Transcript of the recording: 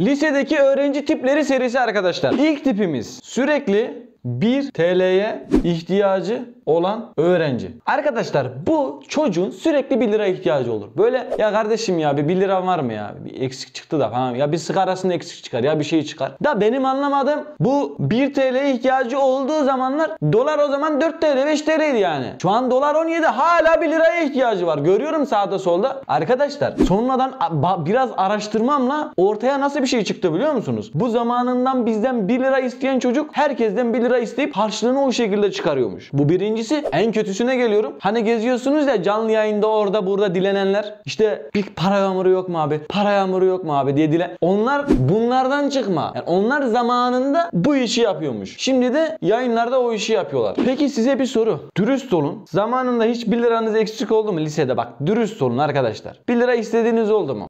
Lisedeki öğrenci tipleri serisi arkadaşlar. İlk tipimiz sürekli 1 TL'ye ihtiyacı olan öğrenci. Arkadaşlar bu çocuğun sürekli 1 lira ihtiyacı olur. Böyle ya kardeşim ya bir 1 lira var mı ya? Bir eksik çıktı da falan. Ya bir sigarasında eksik çıkar ya bir şey çıkar. Da benim anlamadığım bu 1 TL'ye ihtiyacı olduğu zamanlar dolar o zaman 4 TL 5 TL'ydi yani. Şu an dolar 17 hala 1 liraya ihtiyacı var. Görüyorum sağda solda. Arkadaşlar sonradan biraz araştırmamla ortaya nasıl bir şey çıktı biliyor musunuz? Bu zamanından bizden 1 lira isteyen çocuk herkesten 1 lira isteyip harçlığını o şekilde çıkarıyormuş. Bu birincisi. En kötüsüne geliyorum. Hani geziyorsunuz ya canlı yayında orada burada dilenenler. İşte bir para yağmuru yok mu abi? Para yağmuru yok mu abi diye dilen. Onlar bunlardan çıkma. Yani onlar zamanında bu işi yapıyormuş. Şimdi de yayınlarda o işi yapıyorlar. Peki size bir soru. Dürüst olun. Zamanında hiç 1 liranız eksik oldu mu lisede bak? Dürüst olun arkadaşlar. 1 lira istediğiniz oldu mu?